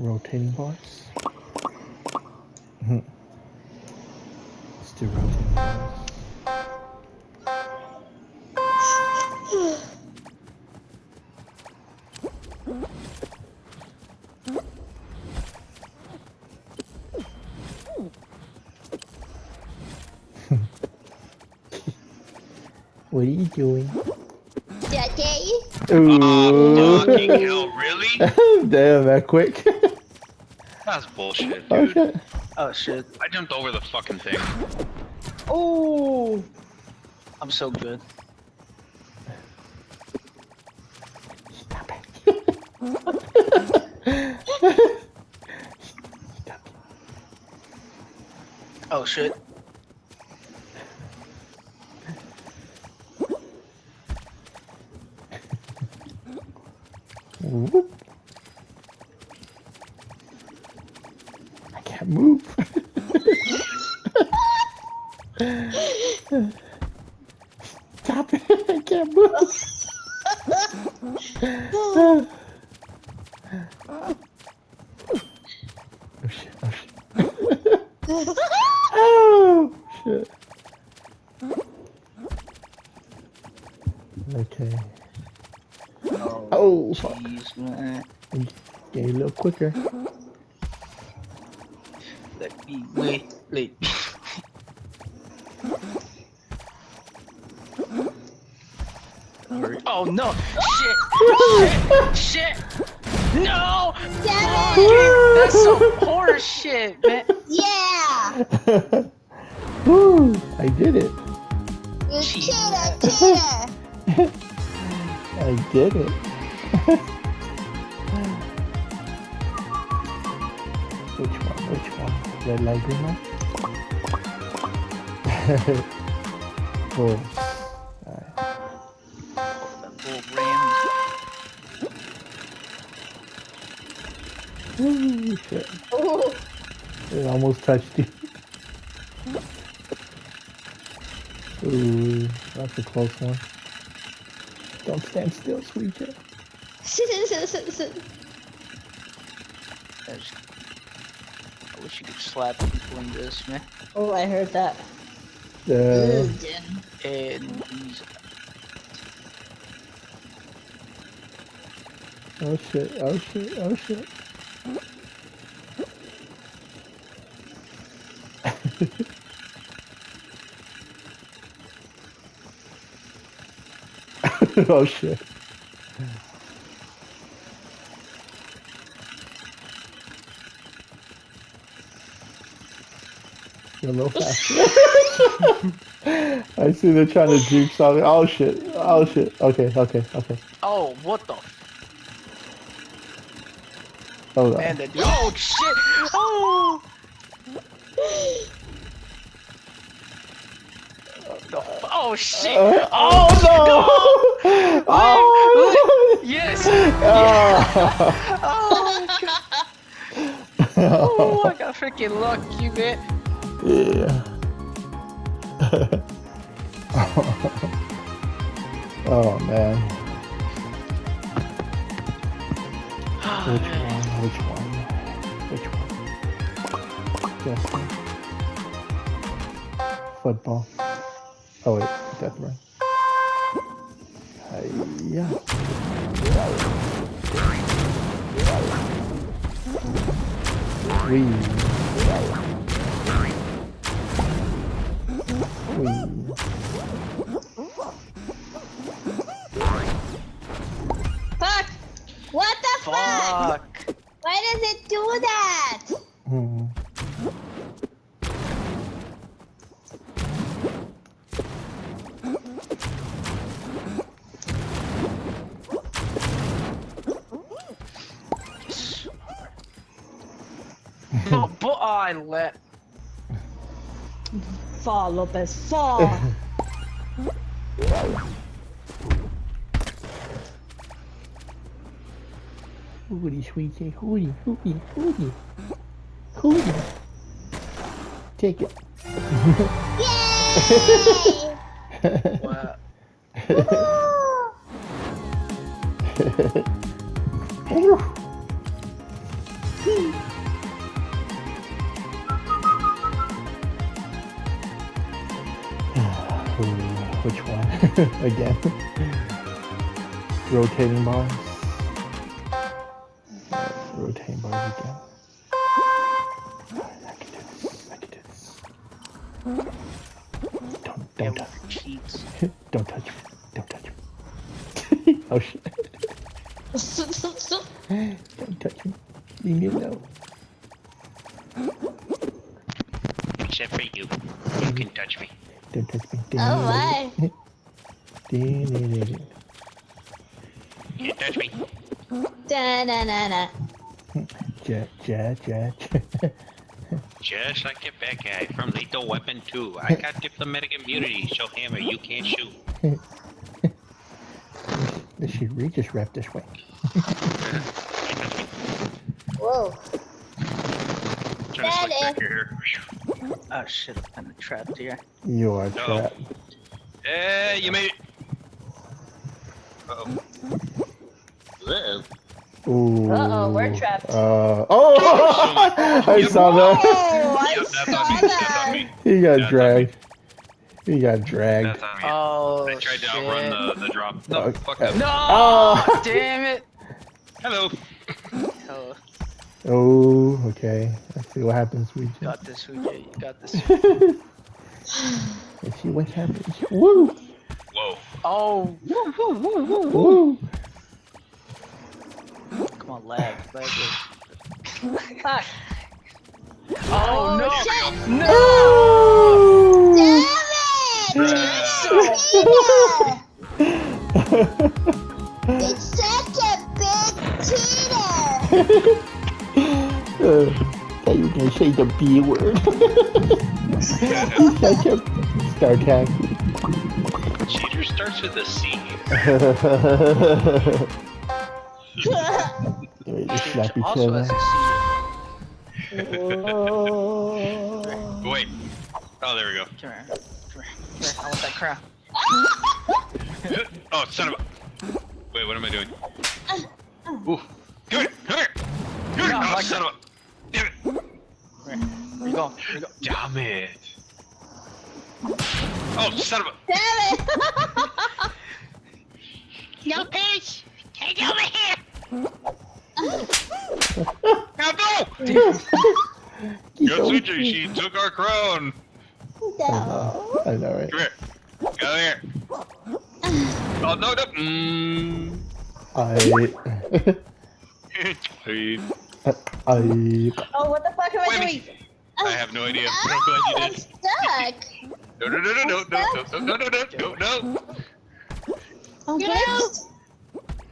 rotating bars. Mm-hmm. Let's do rotating bars. what are you doing? Daddy? Ooh. Fucking hell, really? Damn, that quick. That's bullshit, oh, dude. okay. Oh shit. I jumped over the fucking thing. Oh! I'm so good. Stop it. Stop Oh shit. it. Whoop. I can't move. Stop it. I can't move. oh shit. Oh shit. Oh shit. Okay. Oh, Oh fuck. jeez, man. Get a little quicker. Let me wait. Wait. Oh no! Shit! shit! Shit! No! Damn Fucking- That's some horror shit, man. Yeah! Woo! I did it. You Cheater. cheater, cheater! I did it. Red light, bull ram. Ooh, shit. Ooh. It almost touched you. Ooh, that's a close one. Don't stand still, sweet Joe. I just- you could slap people in this, man. oh, I heard that. Ooh, And he's oh shit, oh shit, oh shit. oh shit. You're a. I see they're trying to juke something. Oh shit. Oh shit. Okay, okay, okay. Oh, what the Hold on. man? That dude. Oh shit! Oh! The f- oh shit! Uh, oh no! Oh! Yes! Oh! Oh, my God. oh, I got freaking lucky, man. Yeah. oh man. Which one? Which one? Which one? One. Football. Oh wait, death run. Wee. Wee. Fuck! What the fuck? Fuck! Why does it do that? Hmm. No, but I let. Fall, Lopez, fall! Hootie, sweetie, hootie, hootie, hootie. Hootie. Take it. Yay! What? again. Rotating bars. Just like the bad guy from Lethal Weapon 2. I got diplomatic immunity, so Hammer, you can't shoot. This should reach just wrap this way. Whoa. Trying to slick Daddy. back your hair. Oh shit, I'm trapped here. You are No. trapped. Eh, you made it. Uh-oh. Uh-oh. Ooh. Uh-oh, we're trapped. Uh, oh! I saw that. Oh, I Yep, that's on me. saw That's that. He got That's on me. dragged. He got dragged. That's on me. Oh I tried to shit. outrun the, the drop. No, Uh, fuck uh, that. No! Oh. Damn it! Hello. Oh, Oh, okay. Let's see what happens. We got this, Uja. You got this. Let's see what happens. Woo! Whoa. Oh, woo, woo, woo, woo, woo. Woo! Come on, lag. lag it. Fuck. Oh, no! shit. No! Oh! Damn it! It's such a big cheater! uh, you can say the B word. Such a star tag. Cheater starts with a C. They just slap each Also other. has a C. Wait. Oh, there we go. Come here. Come here. Come here. I want that crown. Oh, son of a. Wait, what am I doing? Ooh. Come here. Come here. Come here. No, oh, like son of a. Damn it. Come here. Where you going? Where you go? Damn it. Oh, son of a. Damn it! No bitch. Take over here. Now no. Keep Go. Suji, she took our crown. no. I know, right? Come here. Come here. Oh, no, no. Mmm. I. Please. I. Oh, what the fuck am I Wait a doing? I have no idea, but I'm Ah, glad you I'm did. stuck. No, no, no, no, no, no, no, no, no, no, no, no. I'm glitched.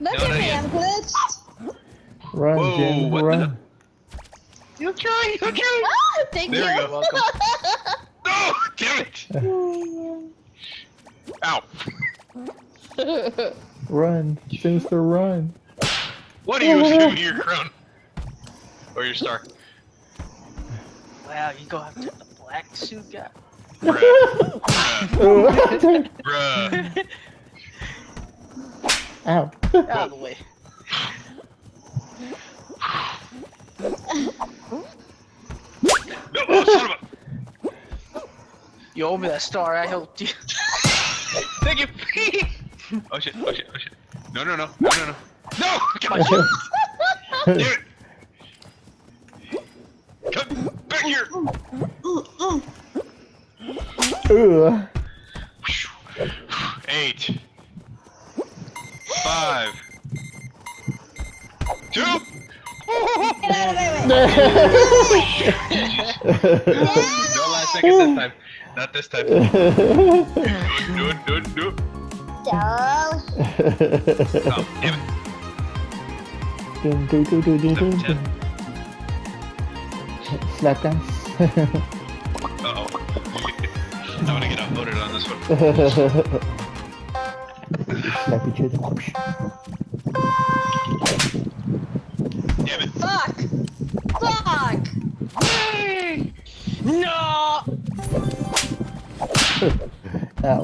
Look No, at me, yeah. I'm glitched. Run, Whoa, Jim, what the- run. You try, you try. Oh, ah, thank There you. we go. No, damn it. Ow. Run. Sinister, run. What are you assuming your crown? Or your star? Wow, you go after the black suit guy? Bruh. Oh. Bruh. Ow. Out of the way. No, oh, son of a. You owe me that star, I helped you. Thank you. oh shit, oh shit, oh shit. No, no, no, no, no, no. No! Come on, damn it. Come back here. Ugh. Eight. Five. Two. Get out of my way. no last second this time. Not this time. Do it, do it, do it, do it. Don't. Oh, damn it. Dun, dun, dun, dun, dun, dun, Ten. dun. Slap dance. Uh-oh. I'm gonna get outvoted on this one. Slap each other. Damn it. Fuck. Fuck. No! Ow.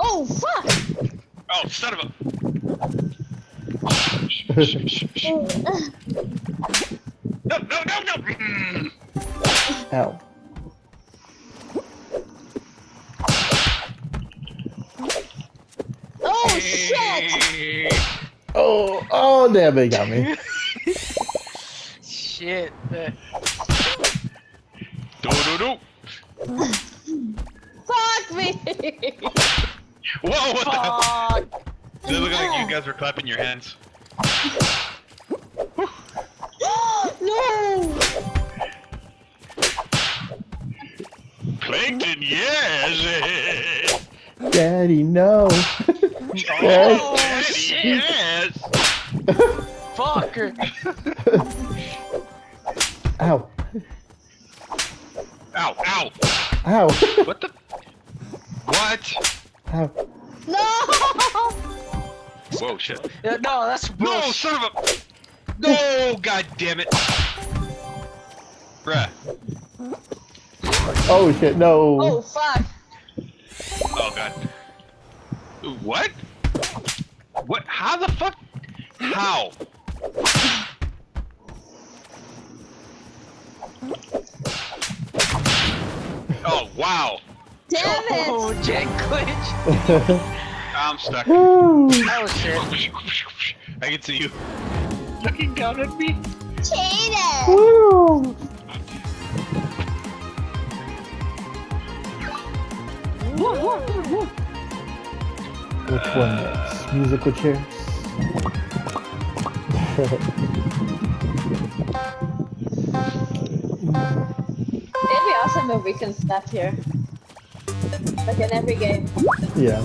Oh, fuck. Oh, son of a. Shh, shh, shh, shh. No, no, no, no! Ow. Oh shit! Oh, oh, damn, they got me. Shit. man. Do do do. Fuck me! Whoa! What the? Fuck. Does it look like you guys were clapping your hands? no! Plankton, yes. Daddy, no. Oh, Yes. shit. yes. Fucker. Ow. Ow! Ow! Ow. What the? What? Ow. No! Whoa! Shit! Yeah, no, that's No, son of a! No! God damn it! Bruh. Oh shit, no. Oh fuck! Oh god. What? What? How the fuck? How? Oh wow! Damn it! Oh, jet glitch. I'm stuck. Woo. That was shit. I can see you looking down at me. Cheater! Woo. Which one next? Musical chairs? It'd be awesome if we can stop here. Like in every game. yeah.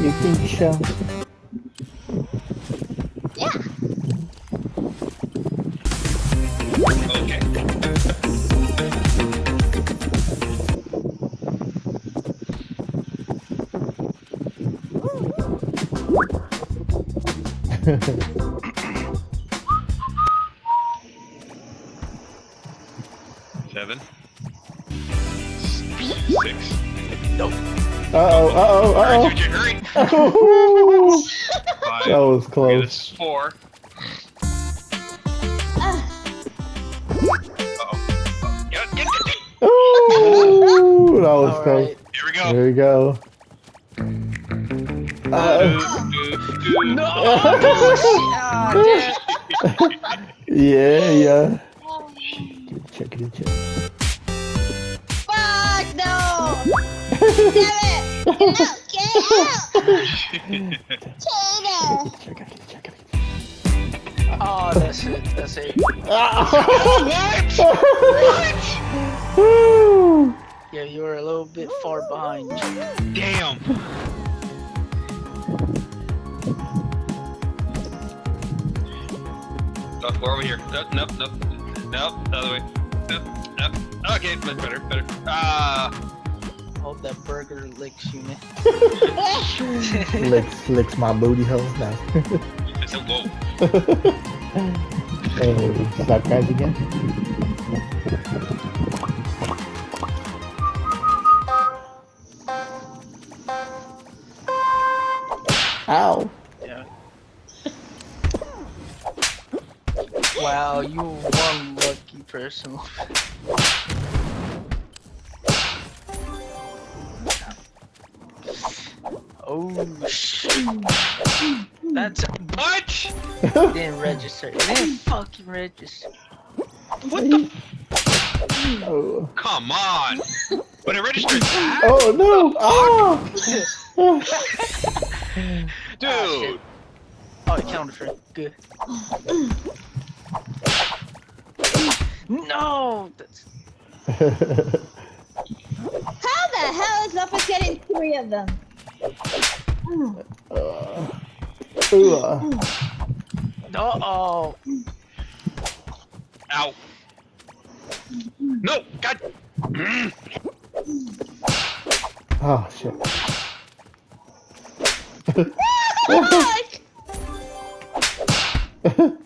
You think so? Seven. Six. Nope. Uh oh, uh oh, uh Juju, hurry! oh. Five. that was Okay, this close. is four. Ah, Uh-oh. Oh, get, get, get, get. Oh, that was close. Alright. Here we go. There we go. Uh, No! Oh, damn. yeah, yeah. Check it, check. It. Fuck no! Damn it! Get out! Get out! Cheater! Check it, check it. Oh, that's it. That's it. Woo! Yeah, you were a little bit far behind. Damn. Oh, we're over here. Nope, nope, nope. Nope, the other way. Nope, nope. Okay, much better, better. Ah, Hope that burger licks you, man. licks, licks my booty hole. Nice. I said, whoa. hey, suck guys again. Ow. Wow, you one lucky person. Oh shit. That's What? it didn't register. It didn't fucking register. What the? Oh, Come on. But it registered that? oh no! Ah. Ah, oh! Dude. Oh, it counted for good. No, How the hell is Lopez getting three of them? uh, uh, no. Oh, Ow. No, God. Oh shit. Fuck!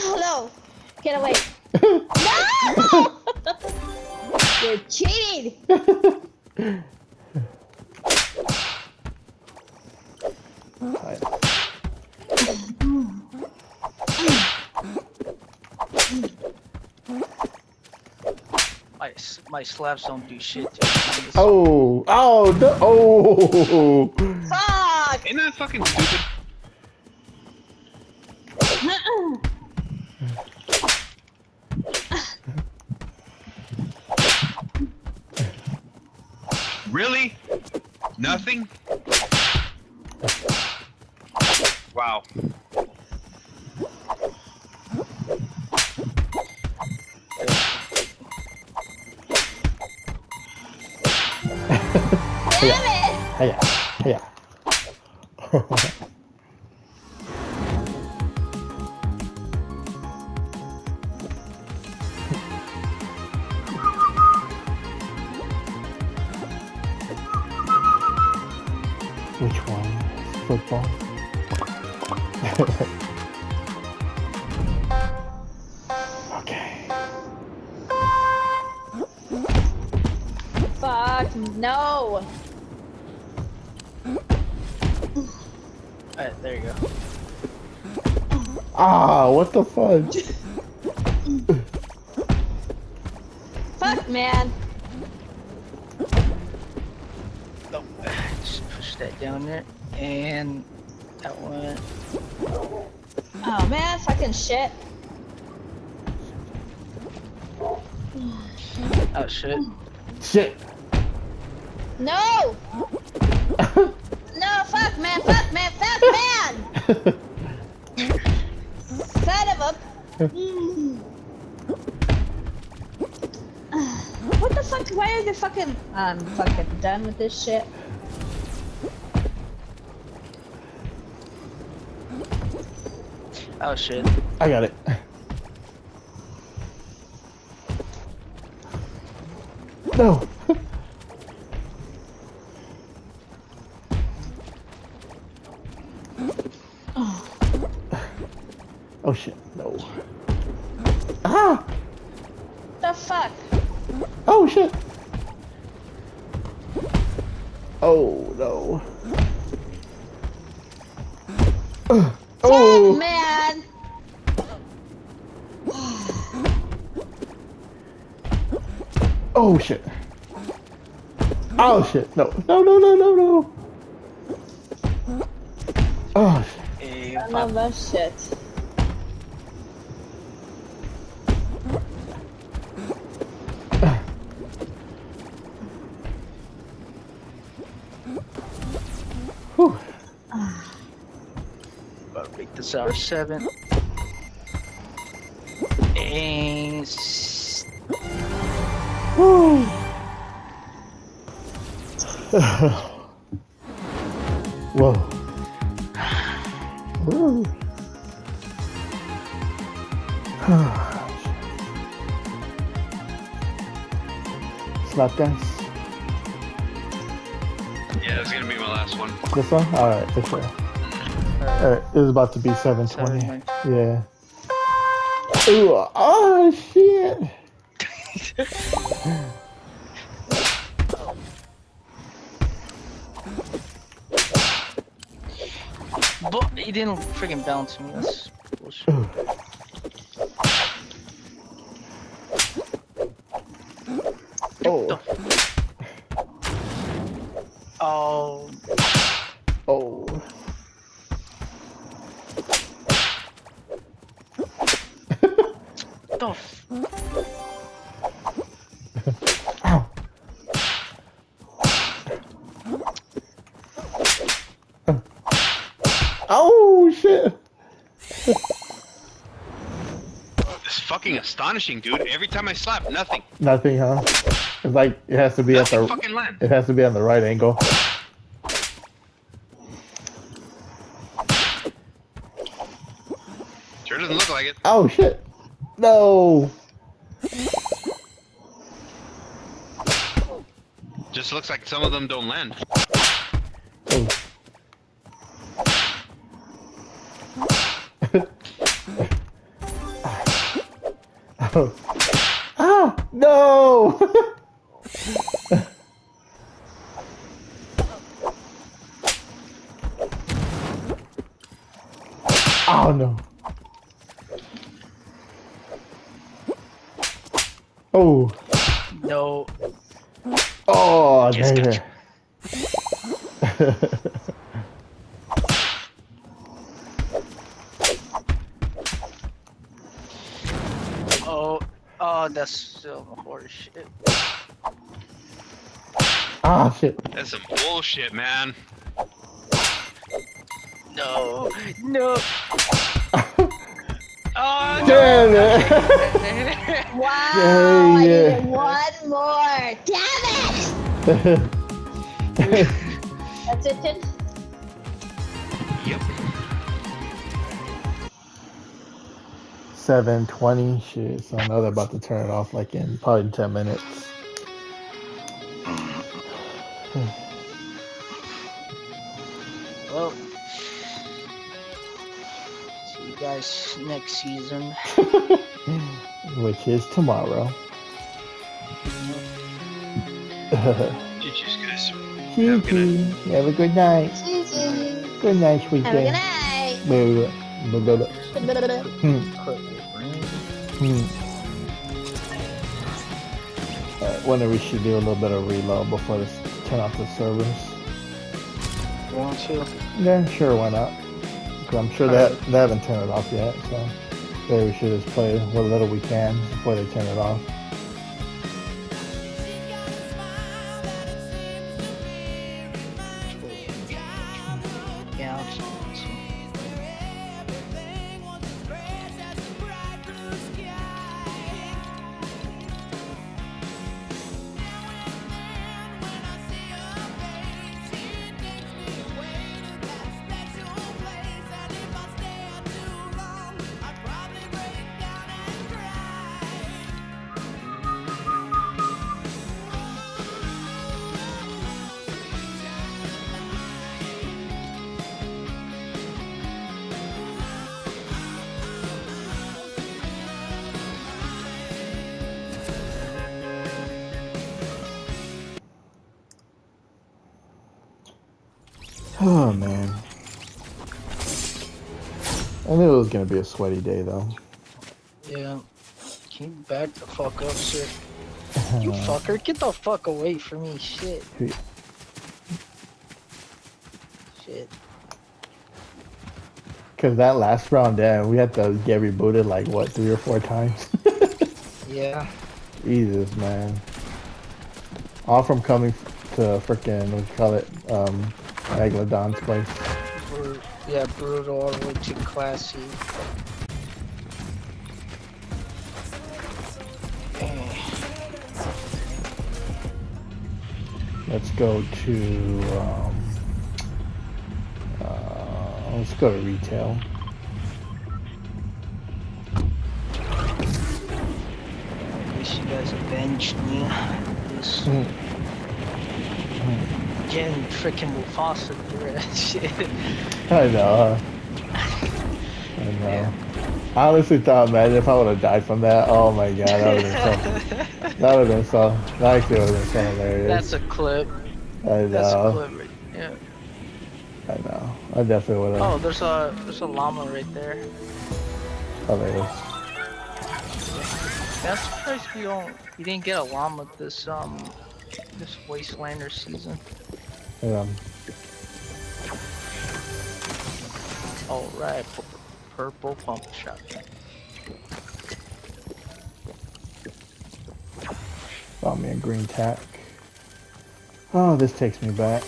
Oh no! Get away! no! You're cheating! I My s- my slaps don't do shit. Oh, oh, no, oh. Fuck! Ain't that fucking stupid? Really? Nothing? Wow. Damn it! Hiya, hiya. Which what? Fuck, man! Oh, just push that down there, and that one. Oh man, fucking shit. Oh shit. Shit. No! No, fuck, man, fuck, man, fuck, man! Son of a. what the fuck? Why are they fucking. I'm fucking done with this shit. Oh shit. I got it. No. shit. No. No, no, no, no, no. Oh, shit. I eh, love that shit. Whew. Ah. About make this hour 7. Whoa. Woo. Slap dance. Yeah, it's gonna be my last one. This one? Alright, for sure. Alright, this is about to be 720. Seven, Yeah. Ooh, oh shit. but he didn't freaking bounce me. That's bullshit. Ooh. Oh, Oh, oh. the f- Ow. Oh shit. This astonishing, dude. Every time I slap, nothing. Nothing, huh? It's like it has to be at the fucking land. it has to be on the right angle. Sure doesn't look like it. Oh shit. No. Just looks like some of them don't land. Oh. Ah, no. oh no. Oh. No. Oh, Just dang it. that's still horse shit. Ah, shit. That's some bullshit, man. No. No. Oh, Damn it. Wow, Yeah, I yeah. needed one more. Damn it! Seven twenty. Shit. So I know they're about to turn it off like in probably ten minutes. Well. See you guys next season. Which is tomorrow. GG's, guys. Kiki, have a good night. GG. Good night, sweet Have a good day. night. Blah, blah, blah, blah. Hmm, hmm. Alright, wonder we should do a little bit of reload before this turn off the servers. Want to? Yeah, sure, why not? I'm sure that they haven't turned it off yet, so maybe we should just play what little we can before they turn it off. Gonna be a sweaty day though. Yeah. Can you back the fuck up, sir? You fucker, get the fuck away from me, shit. Shit. Cause that last round there, we had to get rebooted like what three or four times. Yeah. Jesus man. All from coming to frickin' what you call it, um Megalodon's place. Yeah, brutal all the way to classy. Let's go to um uh, let's go to retail. Wish you guys avenged me. This Mm. Getting freaking Mufasa through that shit. I know. huh? I know. I honestly thought, man, if I would have died from that. Oh my god, that would have been so. That would have been so. That actually would have been so hilarious. That's a clip. I know. That's a clip. Yeah. I know. I definitely would have. Oh, there's a there's a llama right there. Oh, there it is. Yeah, I'm surprised we don't we didn't get a llama this um this Wastelander season. Um, All right, purple pump shotgun. found me a green tack. Oh, this takes me back.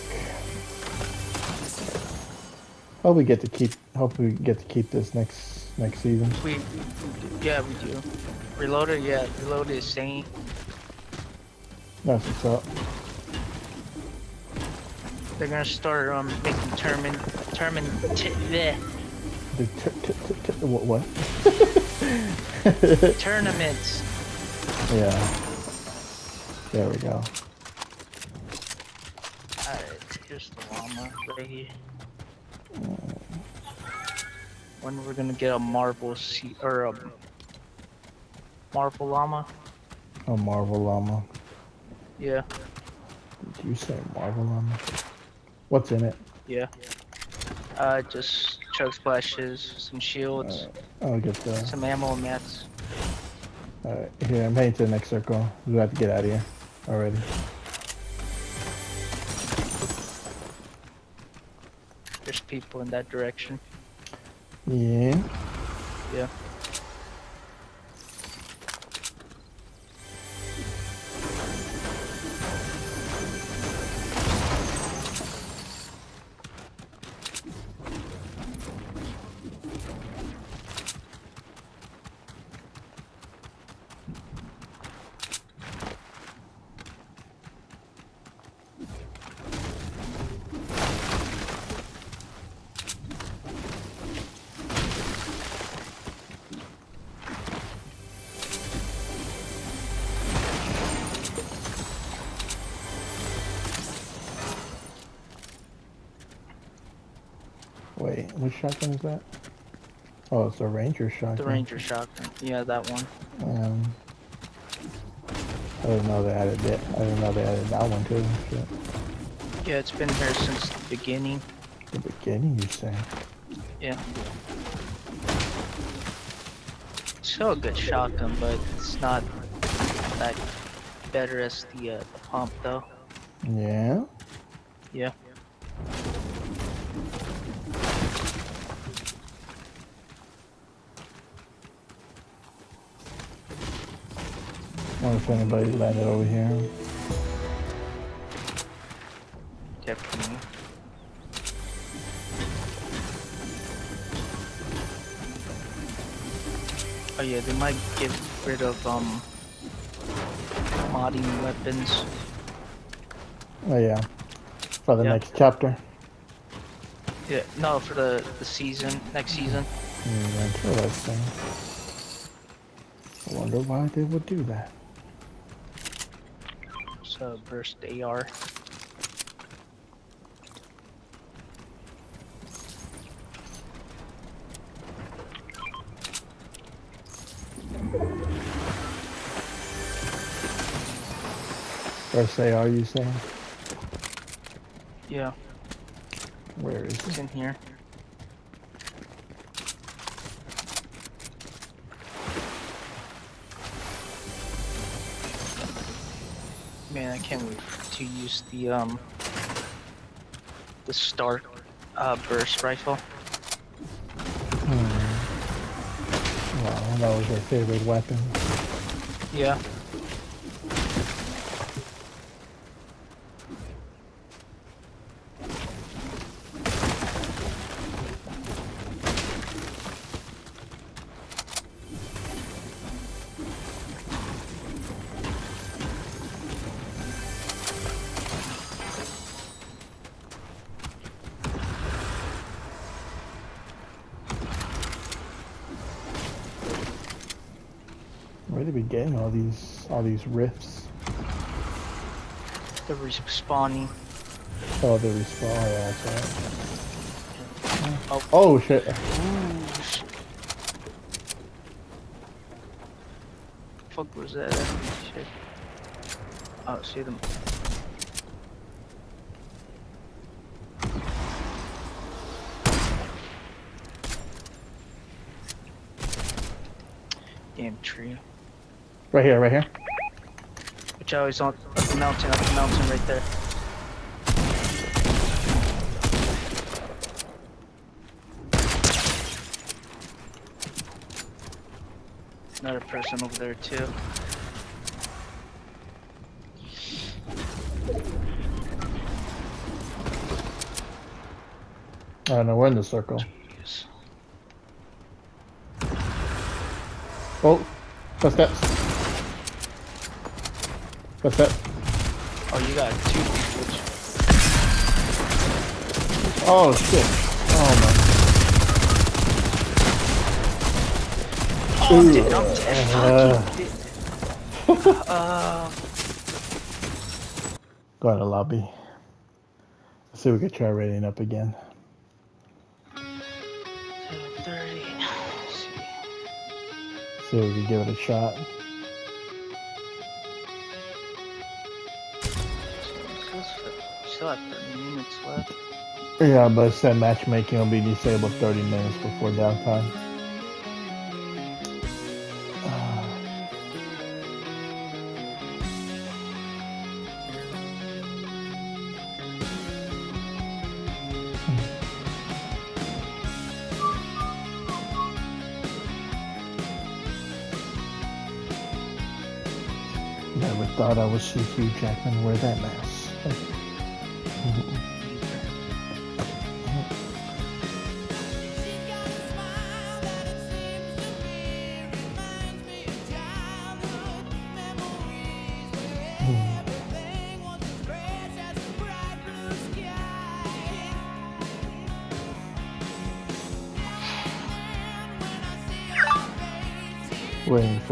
Hope we get to keep. Hope we get to keep this next next season. We, yeah, we do. Reloaded, yeah, reloaded is saying That's what's up. They're gonna start um making termin termin t- bleh, The what? what? tournaments. yeah. There we go. Alright, here's the llama right here. When we're gonna get a marble sea or a marble llama? A Marvel llama. Yeah, Did you say Marvel llama? What's in it? yeah. Uh, just chug splashes, some shields, I'll get the. some ammo and mats. Alright, here, I'm heading to the next circle. We have to get out of here already. There's people in that direction. Yeah. Yeah. Wait, which shotgun is that? Oh, it's a ranger shotgun. The ranger shotgun. Yeah, that one. Um, I didn't know they added it. I didn't know they added that one too. Shit. Yeah, it's been here since the beginning. The beginning, you say? Yeah. Still a good shotgun, but it's not that better as the, uh, the pump though. Yeah. Yeah. If anybody landed over here. Definitely. Oh yeah, they might get rid of um modding weapons. Oh yeah. For the Yeah. next chapter. Yeah, no, for the the season, next season. Hmm, interesting. I wonder why they would do that. Uh, so burst AR. First AR you saying? Yeah, Where is it's it? in here. Can't wait to use the um the start uh, burst rifle. Hmm. Wow, that was your favorite weapon. Yeah. All these rifts? The respawning. Oh, the respawn. Oh, yeah, that's right. Oh. Oh shit! Ooh, Fuck was that? Shit. Oh, see them. Damn tree. Right here, right here. Which I was on up the mountain, up the mountain right there. Another person over there too. Oh no, we're in the circle. Yes. Oh, footsteps. Footsteps. Oh, you got two people. Oh shit! Oh Oh, I'm dead. I'm dead. uh. Uh! Go the lobby. Let's see if we can try rating up again. 30. See. See if we can give it a shot. left. Yeah, but said matchmaking will be disabled 30 minutes before downtime. Never thought I would see Hugh Jackman wear that mask. Mm-hmm.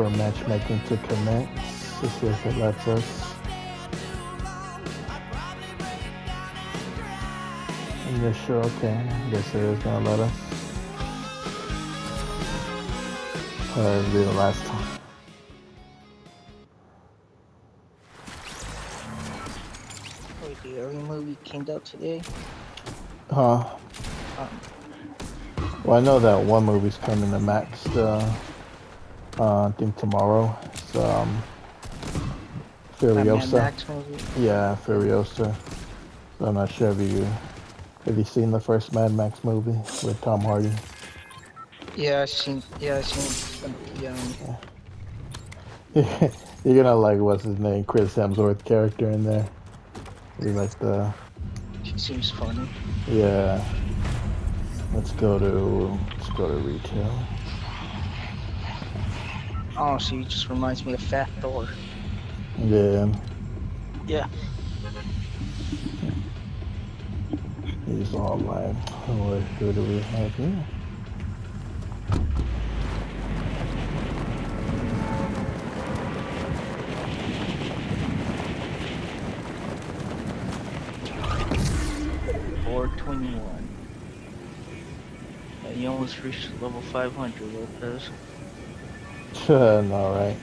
For matchmaking to commence to see if it lets us. Yeah, sure, okay. I guess it is gonna let us. Uh, it'll be the last time. Wait, the early movie came out today. Huh? Um, Well, I know that one movie's coming to Max, uh, uh, I think tomorrow. It's, um, Furiosa. Yeah, Furiosa. So I'm not sure if you have you seen the first Mad Max movie with Tom Hardy. Yeah, I seen. Yeah, I seen. Um, You're gonna like what's his name, Chris Hemsworth character in there. He's like the she seems funny. yeah. Let's go to let's go to retail. Oh, she just reminds me of Fat Thor. Yeah, Yeah. he's all like, what do we have here? Four twenty-one. You almost reached level five hundred, Lopez. No, right?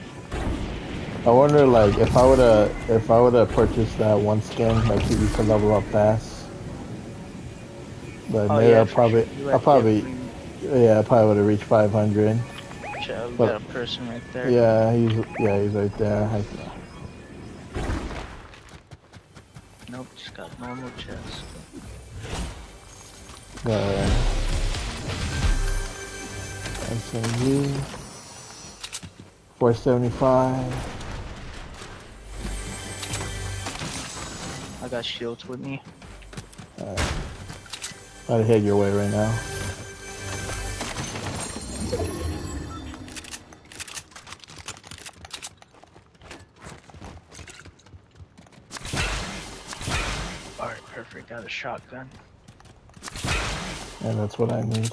I wonder, like, if I would've, if I would've purchased that one skin, like, you could level up fast. But Oh maybe yeah, I probably, sure. I probably, get yeah, I probably would've reached 500. free- Check, we but- got a person right there. Yeah, he's, yeah, he's right there. I, Nope, just got normal chest. uh, SMU, 475. I got shields with me. I'd head your way right now. Alright, perfect. Got a shotgun. And that's what I need.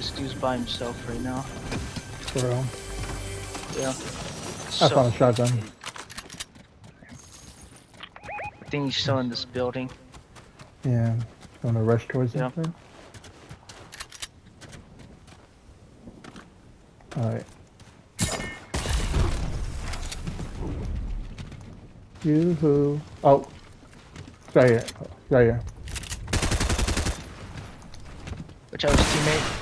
This dude's by himself right now. For real. Yeah. I So, found a shotgun. I think he's still in this building. Yeah. Wanna rush towards Yeah. him? Alright. Yoo-hoo. Oh. Right here. Right here. Watch out, his teammate.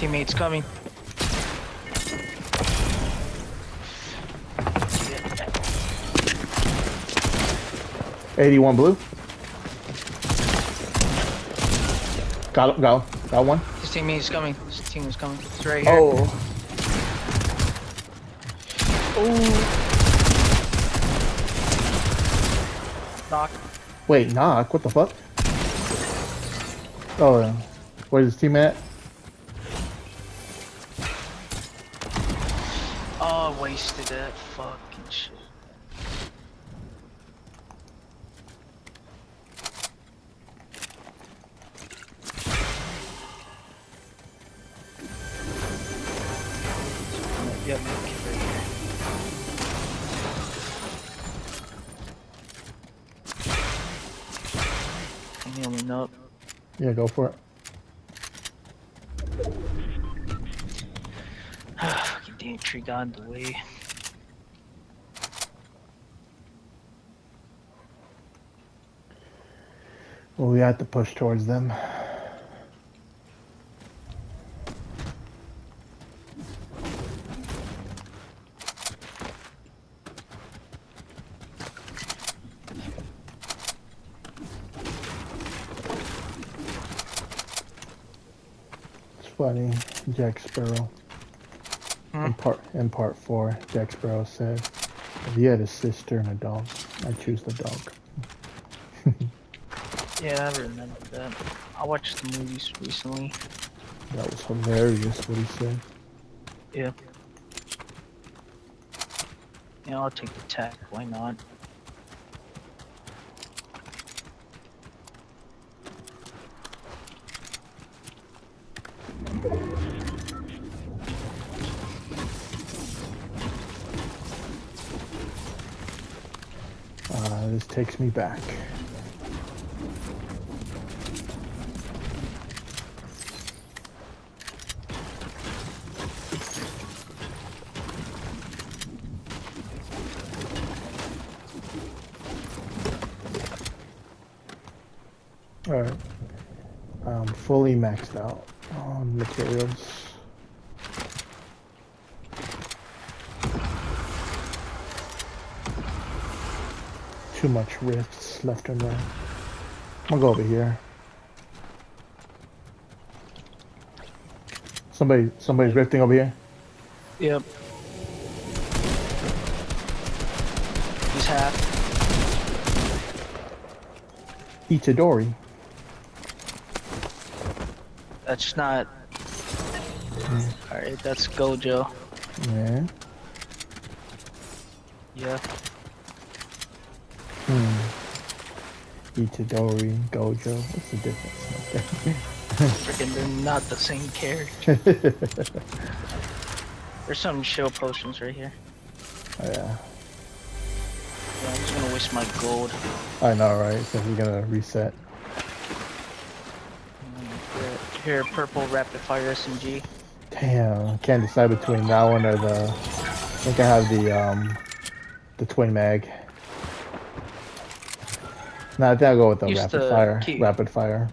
Teammate's coming. 81 blue. Got it, got, got one. His teammate's coming. His team is coming. It's right here. Oh. Oh. Knock. Wait, knock. What the fuck? Oh. Where's his team at? Damn tree got in the way. Well, we have to push towards them. It's funny. Jack Sparrow. Hmm? In part in part four, Jack Sparrow said, "If you had a sister and a dog, I'd choose the dog." Yeah, I remember that. I watched the movies recently. That was hilarious. What he said. Yeah. Yeah, I'll take the tech. Why not? Uh, this takes me back. Alright. I'm fully maxed out on materials. Too much rifts left and right. I'm gonna go over here. Somebody, somebody's rifting over here. Yep. He's half. Itadori. That's not. Alright, that's Gojo. Yeah. Yeah. Hmm. Itadori, Gojo. What's the difference? Freaking, they're not the same character. There's some shield potions right here. oh, yeah. Yeah, I'm just gonna waste my gold. I know, right? So we're gonna reset. Mm, Here, here, purple rapid fire SMG. Damn, I can't decide between that one or the. I think I have the um, the twin mag. No, I think I'll go with the Use rapid the fire. key. Rapid fire.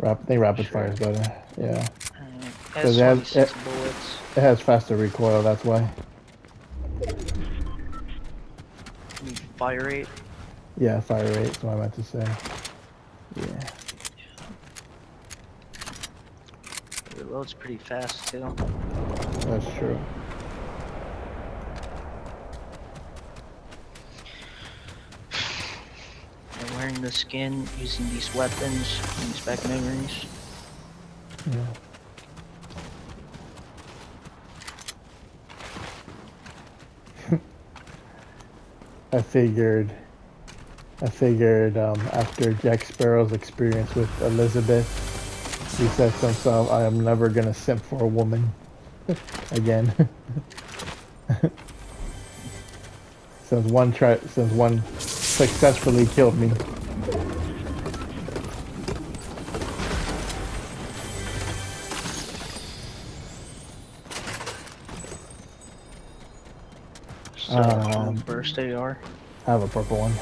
Rap, I think rapid Sure. fire is better. Yeah, uh, Does Has it have- 26 it has faster recoil. That's why. Fire rate. Yeah, fire rate. Is what I meant to say. Yeah. It reloads pretty fast too. That's true. And wearing the skin, using these weapons, these back memories. Yeah. I figured, I figured um, after Jack Sparrow's experience with Elizabeth, he said to himself, "I am never gonna simp for a woman again." since one try, since one successfully killed me. So, Um, burst AR. I have a purple one.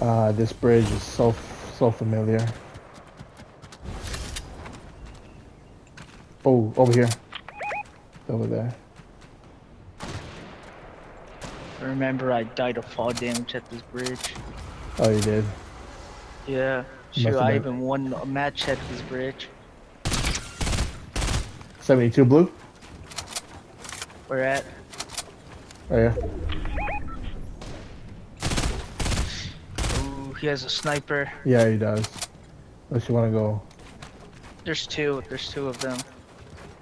Uh, this bridge is so so familiar. Oh, over here. Over there. Remember, I died of fall damage at this bridge. Oh, you did. Yeah. Shoot, I been- even won a match at this bridge. 72 blue? We're at. Oh, yeah. Ooh, he has a sniper. Yeah, he does. Unless you want to go. There's two. There's two of them.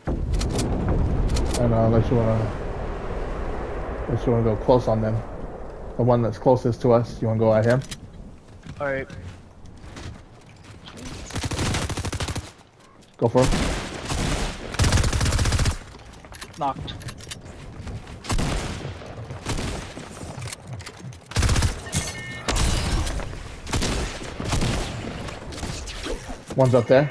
I know, unless you want to. Unless you want to go close on them. The one that's closest to us, you want to go at him? All right. Go for him. Knocked. One's up there.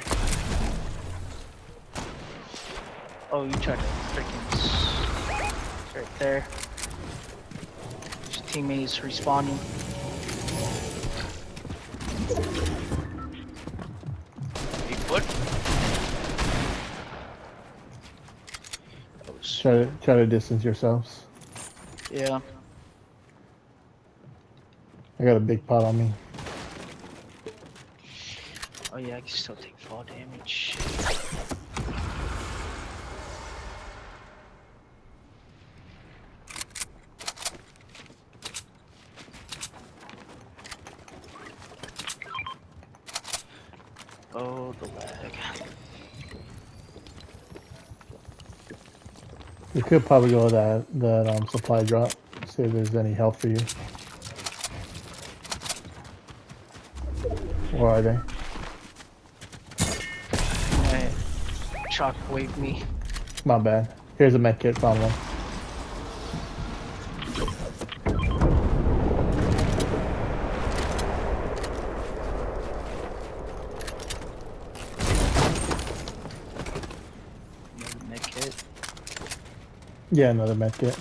Oh, you tried to freaking. s- It's right there. His teammates respawning. Bigfoot. Oh, Try to, try to distance yourselves. Yeah. I got a big pot on me. Oh yeah, I can still take fall damage. Shit. Oh, the lag. We could probably go to that that um supply drop. See if there's any help for you. Where are they? Alright. Shockwave me. My bad. Here's a med kit. Found one. Another med kit. Yeah, another med kit.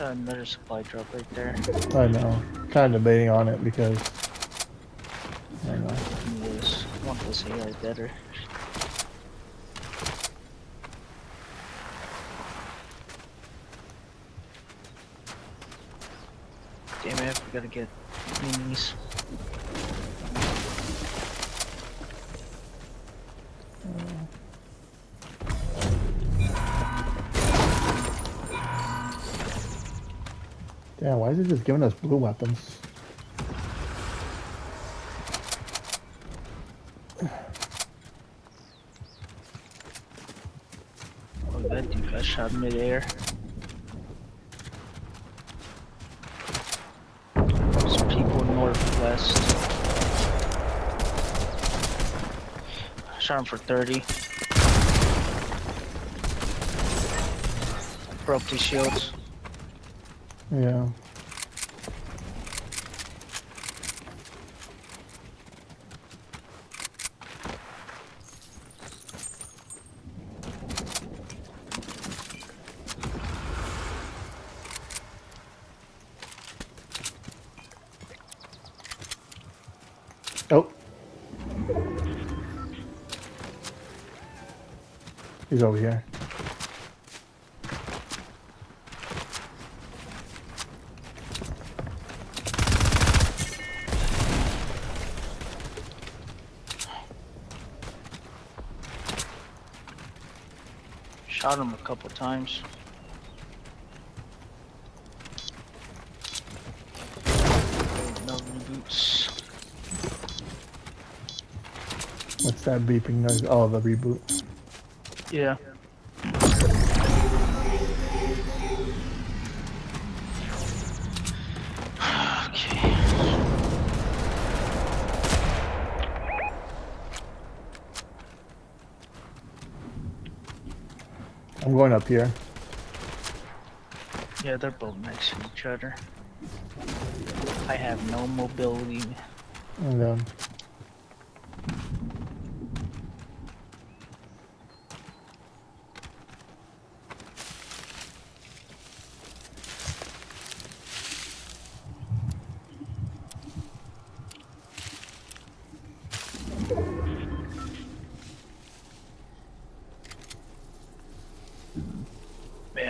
Another supply drop right there. I know. Kind of debating on it because. I know. Yes, I want this AI better. Damn it, we gotta get minis. Damn, why is it just giving us blue weapons? Oh, that dude got shot midair. Some people northwest. Shot him for 30. Broke these shields. Yeah. Oh. He's over here. Shot him a couple times. No reboots. What's that beeping noise? Oh, the reboot. Yeah. Okay. I'm going up here. Yeah, they're both next to each other. I have no mobility. And then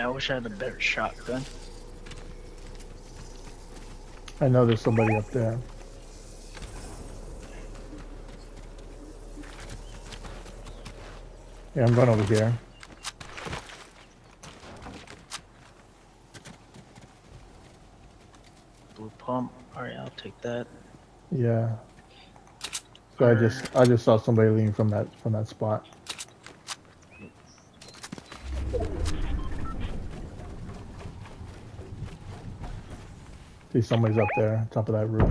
Man, I wish I had a better shotgun. I know there's somebody up there. Yeah, I'm going over here. Blue pump. Alright, I'll take that. Yeah. So I just I just saw somebody leaving from that from that spot. See somebody's up there, top of that roof.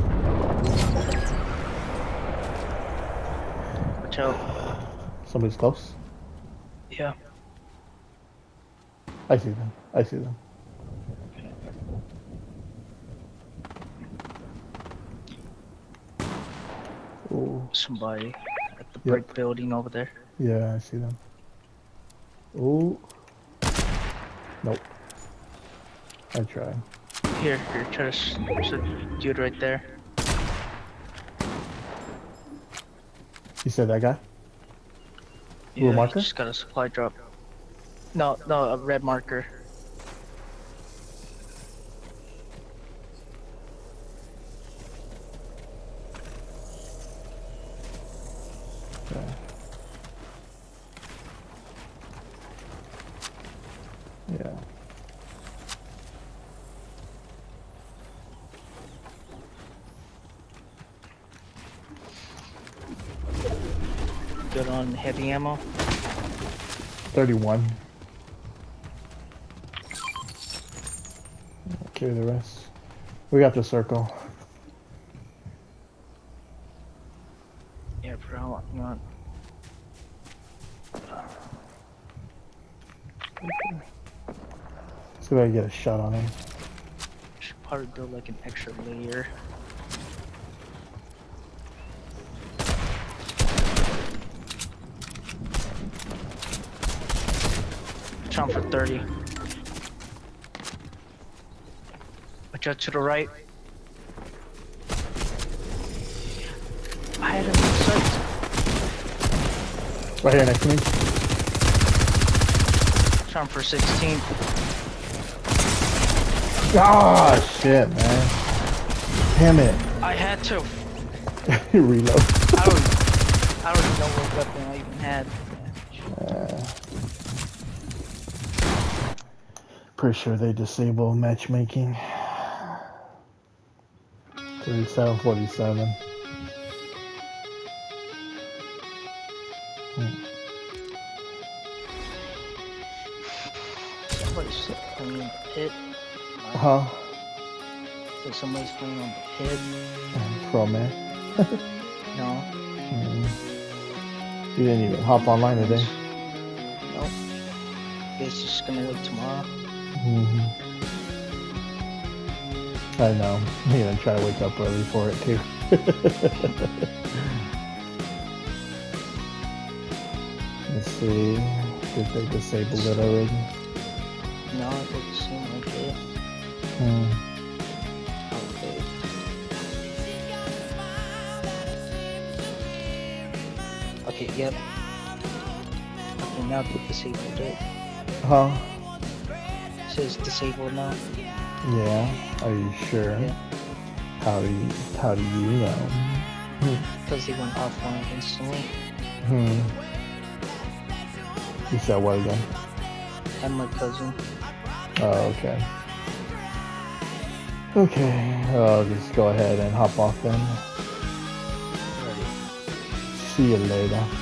Watch out. Somebody's close. Yeah. I see them. I see them. Oh, Somebody at the Yep. brick building over there. yeah, I see them. Oh. Nope. I tried. Here, here, try to shoot dude right there. You said that guy? Yeah, Blue marker? Just got a supply drop. No, no, a red marker. Heavy ammo. 31. Carry the rest. We got the circle. Yeah, how long you want? See if I can get a shot on him. Should probably build like an extra layer. Chomp for 30. Watch out to the right. I had him sight. Right here next to me. Chomp for 16. Ah, shit, man. Damn it. I had to. Reload. I don't. I don't even know what weapon I even had. Uh, pretty sure they disable matchmaking. 3747. Somebody's playing on the pit. Huh? So somebody's playing on the pit. Pro man. No. Mm. You didn't even hop online today. Nope. Guess just gonna wait tomorrow. Hmm I know. I'm gonna try to wake up early for it too. Let's see. Did they disable it already? No, it doesn't seem like it. Hmm. Okay. Okay, yep. Okay, now they disabled it. Huh? Says disabled now. Yeah. Are you sure? Yeah. How do you how do you know? Because they went offline instantly. Hmm. You said what again? And my cousin. Oh, okay. Okay, I'll just go ahead and hop off then. See you later.